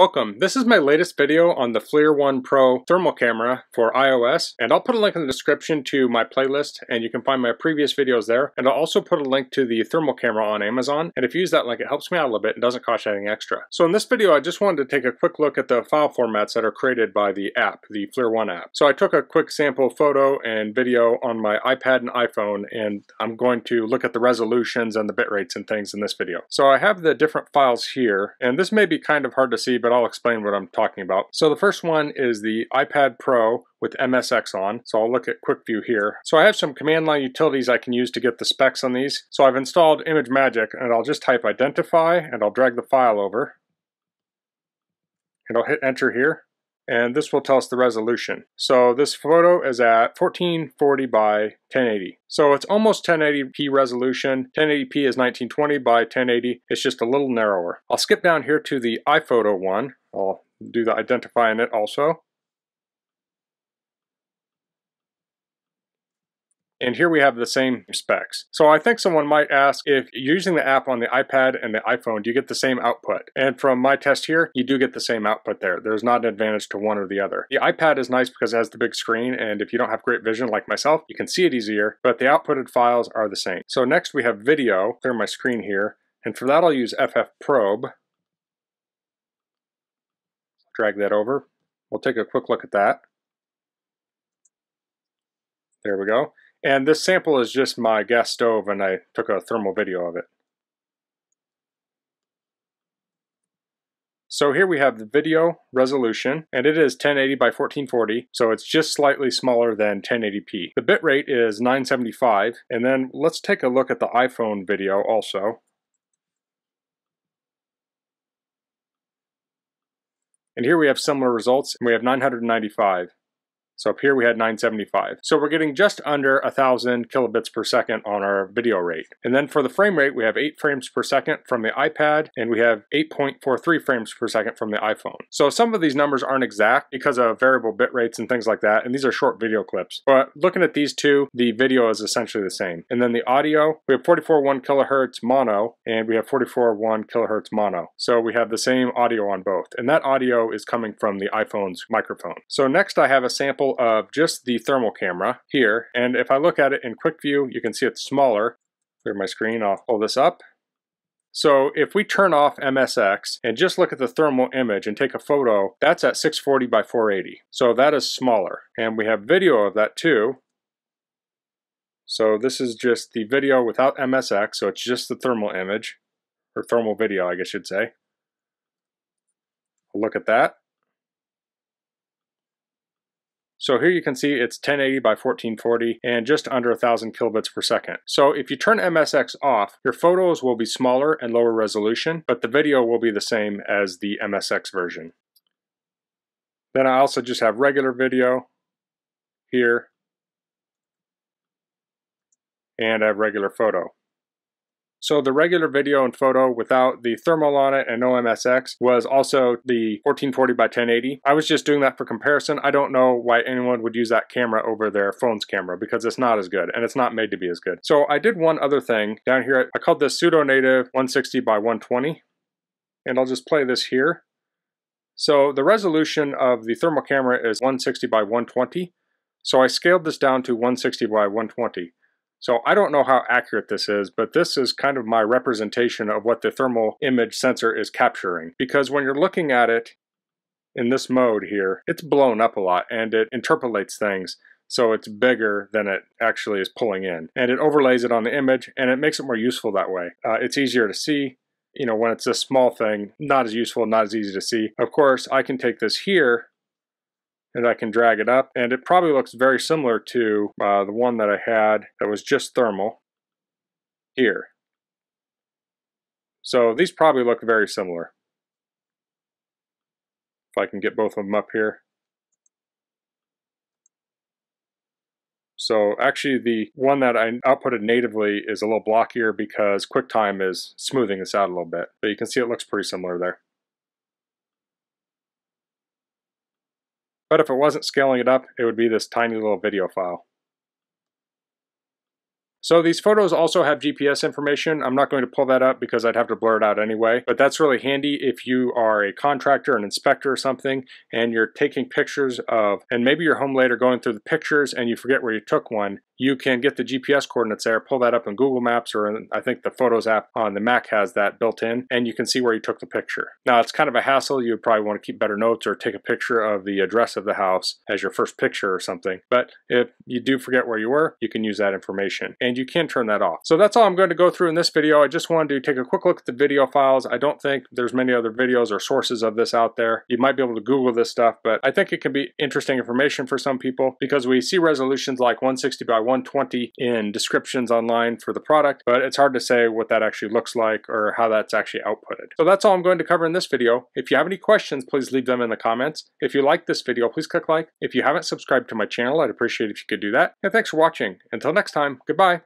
Welcome. This is my latest video on the FLIR One Pro thermal camera for iOS, and I'll put a link in the description to my playlist, and you can find my previous videos there. And I'll also put a link to the thermal camera on Amazon, and if you use that link, it helps me out a little bit and doesn't cost anything extra. So in this video, I just wanted to take a quick look at the file formats that are created by the app, the FLIR One app. So I took a quick sample photo and video on my iPad and iPhone, and I'm going to look at the resolutions and the bit rates and things in this video. So I have the different files here, and this may be kind of hard to see, but but I'll explain what I'm talking about. So the first one is the iPad Pro with MSX on. So I'll look at Quick View here. So I have some command line utilities I can use to get the specs on these. So I've installed ImageMagick and I'll just type identify and I'll drag the file over. And I'll hit enter here and this will tell us the resolution. So this photo is at 1440 by 1080. So it's almost 1080p resolution. 1080p is 1920 by 1080. It's just a little narrower. I'll skip down here to the iPhone one. I'll do the identify in it also. And here we have the same specs. So I think someone might ask if using the app on the iPad and the iPhone, do you get the same output? And from my test here, you do get the same output there. There's not an advantage to one or the other. The iPad is nice because it has the big screen and if you don't have great vision like myself, you can see it easier, but the outputted files are the same. So next we have video, clear my screen here, and for that I'll use FFmpeg. Drag that over. We'll take a quick look at that. There we go. And this sample is just my gas stove and I took a thermal video of it. So here we have the video resolution, and it is 1080 by 1440, so it's just slightly smaller than 1080p. The bitrate is 975, and then let's take a look at the iPhone video also. And here we have similar results, and we have 995. So up here we had 975. So we're getting just under 1000 kilobits per second on our video rate. And then for the frame rate, we have 8 frames per second from the iPad, and we have 8.43 frames per second from the iPhone. So some of these numbers aren't exact because of variable bit rates and things like that, and these are short video clips. But looking at these two, the video is essentially the same. And then the audio, we have 44.1 kilohertz mono, and we have 44.1 kilohertz mono. So we have the same audio on both. And that audio is coming from the iPhone's microphone. So next I have a sample of just the thermal camera here. And if I look at it in quick view, you can see it's smaller. Clear my screen, I'll pull this up. So if we turn off MSX and just look at the thermal image and take a photo, that's at 640 by 480. So that is smaller. And we have video of that too. So this is just the video without MSX, so it's just the thermal image, or thermal video, I guess you'd say. Look at that. So here you can see it's 1080 by 1440 and just under 1000 kilobits per second. So if you turn MSX off, your photos will be smaller and lower resolution, but the video will be the same as the MSX version. Then I also just have regular video here and I have regular photo. So the regular video and photo without the thermal on it and no MSX was also the 1440 by 1080. I was just doing that for comparison. I don't know why anyone would use that camera over their phone's camera because it's not as good and it's not made to be as good. So I did one other thing down here. I called this pseudo native 160 by 120 and I'll just play this here. So the resolution of the thermal camera is 160 by 120. So I scaled this down to 160 by 120. So I don't know how accurate this is, but this is kind of my representation of what the thermal image sensor is capturing. Because when you're looking at it in this mode here, it's blown up a lot and it interpolates things. So it's bigger than it actually is pulling in. And it overlays it on the image and it makes it more useful that way. Uh, it's easier to see. You know, when it's a small thing, not as useful, not as easy to see. Of course, I can take this here and I can drag it up and it probably looks very similar to uh, the one that I had that was just thermal here. So these probably look very similar. If I can get both of them up here. So actually the one that I outputted natively is a little blockier because QuickTime is smoothing this out a little bit. But you can see it looks pretty similar there. But if it wasn't scaling it up, it would be this tiny little video file. So these photos also have GPS information. I'm not going to pull that up because I'd have to blur it out anyway, but that's really handy if you are a contractor, an inspector or something, and you're taking pictures of, and maybe you're home later going through the pictures and you forget where you took one, you can get the GPS coordinates there, pull that up in Google Maps or in, I think the Photos app on the Mac has that built in, and you can see where you took the picture. Now it's kind of a hassle. You probably want to keep better notes or take a picture of the address of the house as your first picture or something. But if you do forget where you were, you can use that information and you can turn that off. So that's all I'm going to go through in this video. I just wanted to take a quick look at the video files. I don't think there's many other videos or sources of this out there. You might be able to Google this stuff, but I think it can be interesting information for some people because we see resolutions like 160 by 120 in descriptions online for the product, but it's hard to say what that actually looks like or how that's actually outputted. So that's all I'm going to cover in this video. If you have any questions, please leave them in the comments. If you like this video, please click like. If you haven't subscribed to my channel, I'd appreciate if you could do that. And thanks for watching. Until next time, goodbye.